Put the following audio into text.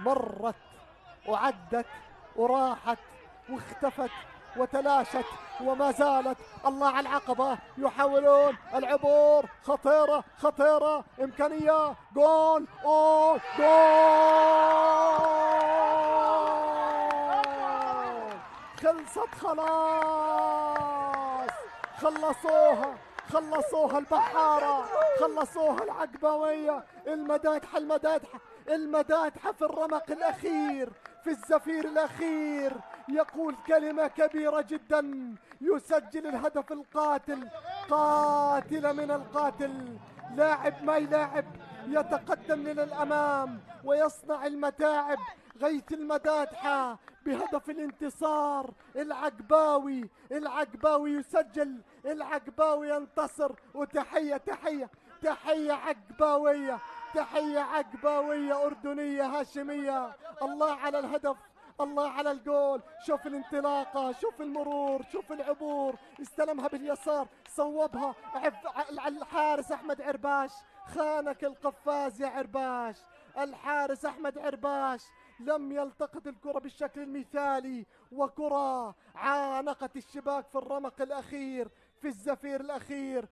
مرت وعدت وراحت واختفت وتلاشت وما زالت. الله على العقبة يحاولون العبور. خطيرة خطيرة. إمكانية. جول. أوه جول. خلصت خلاص. خلصوها. خلصوها البحارة خلصوها العقبوية. المدادحة المدادحة المدادحة في الرمق الأخير في الزفير الأخير. يقول كلمة كبيرة جدا يسجل الهدف القاتل. قاتل من القاتل. لاعب ما يلاعب. يتقدم للأمام ويصنع المتاعب. غيث المدادحة بهدف الانتصار. العقباوي العقباوي يسجل. العقباوي ينتصر. وتحية تحية تحية عقباوية تحية عقباوية أردنية هاشمية. الله على الهدف. الله على الجول. شوف الانطلاقة شوف المرور شوف العبور. استلمها باليسار صوبها. الحارس أحمد عرباش. خانك القفاز يا عرباش. الحارس أحمد عرباش لم يلتقط الكرة بالشكل المثالي. وكرة عانقت الشباك في الرمق الأخير في الزفير الأخير.